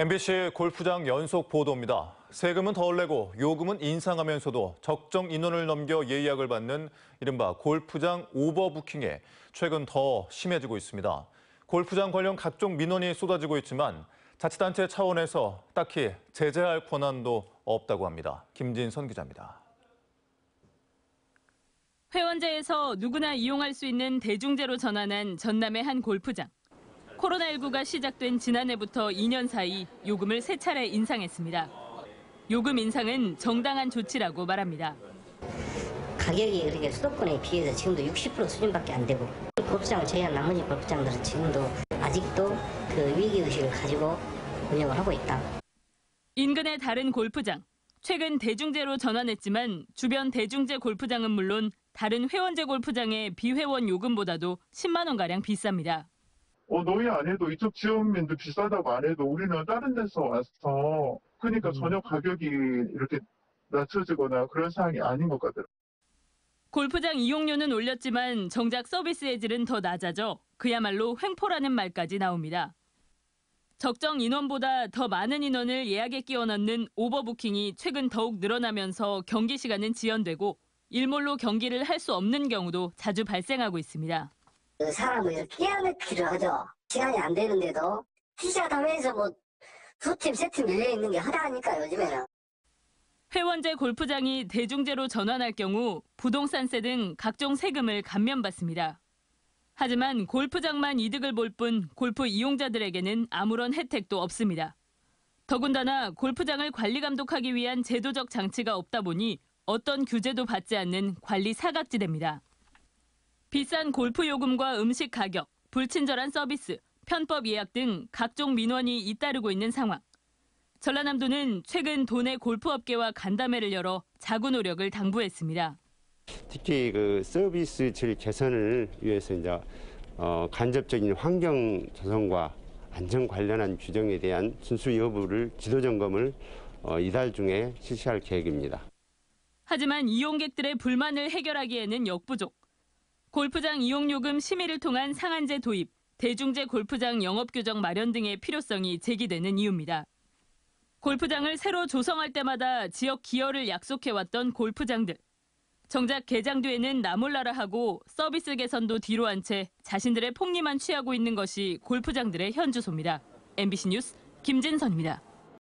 MBC 골프장 연속 보도입니다. 세금은 덜 내고 요금은 인상하면서도 적정 인원을 넘겨 예약을 받는 이른바 골프장 오버부킹에 최근 더 심해지고 있습니다. 골프장 관련 각종 민원이 쏟아지고 있지만 자치단체 차원에서 딱히 제재할 권한도 없다고 합니다. 김진선 기자입니다. 회원제에서 누구나 이용할 수 있는 대중제로 전환한 전남의 한 골프장. 코로나19가 시작된 지난해부터 2년 사이 요금을 세 차례 인상했습니다. 요금 인상은 정당한 조치라고 말합니다. 가격이 그렇게 수도권에 비해서 지금도 60% 수준밖에 안 되고 골프장을 제외한 나머지 골프장들은 지금도 아직도 그 위기의식을 가지고 운영을 하고 있다. 인근의 다른 골프장. 최근 대중제로 전환했지만 주변 대중제 골프장은 물론 다른 회원제 골프장의 비회원 요금보다도 10만 원가량 비쌉니다. 어, 너희 안 해도 이쪽 지역민들 비싸다고 안 해도 우리는 다른 데서 와서 그러니까 전혀 가격이 이렇게 낮춰지거나 그런 상황이 아닌 것 같더라고요. 골프장 이용료는 올렸지만 정작 서비스의 질은 더 낮아져 그야말로 횡포라는 말까지 나옵니다. 적정 인원보다 더 많은 인원을 예약에 끼워 넣는 오버부킹이 최근 더욱 늘어나면서 경기 시간은 지연되고 일몰로 경기를 할 수 없는 경우도 자주 발생하고 있습니다. 그 사람을 깨어을 필요하죠. 시간이 안 되는데도 시작 하면서 뭐 두 팀, 세 팀 밀려 있는 게 허다하니까 요즘에는. 회원제 골프장이 대중제로 전환할 경우 부동산세 등 각종 세금을 감면받습니다. 하지만 골프장만 이득을 볼 뿐 골프 이용자들에게는 아무런 혜택도 없습니다. 더군다나 골프장을 관리 감독하기 위한 제도적 장치가 없다 보니 어떤 규제도 받지 않는 관리 사각지대입니다. 비싼 골프 요금과 음식 가격, 불친절한 서비스, 편법 예약 등 각종 민원이 잇따르고 있는 상황. 전라남도는 최근 도내 골프업계와 간담회를 열어 자구 노력을 당부했습니다. 특히 그 서비스 질 개선을 위해서 이제 어, 간접적인 환경 조성과 안전 관련한 규정에 대한 준수 여부를 지도 점검을 어, 이달 중에 실시할 계획입니다. 하지만 이용객들의 불만을 해결하기에는 역부족. 골프장 이용요금 심의를 통한 상한제 도입, 대중제 골프장 영업 규정 마련 등의 필요성이 제기되는 이유입니다. 골프장을 새로 조성할 때마다 지역 기여를 약속해왔던 골프장들. 정작 개장 뒤에는 나몰라라 하고 서비스 개선도 뒤로 한 채 자신들의 폭리만 취하고 있는 것이 골프장들의 현주소입니다. MBC 뉴스 김진선입니다.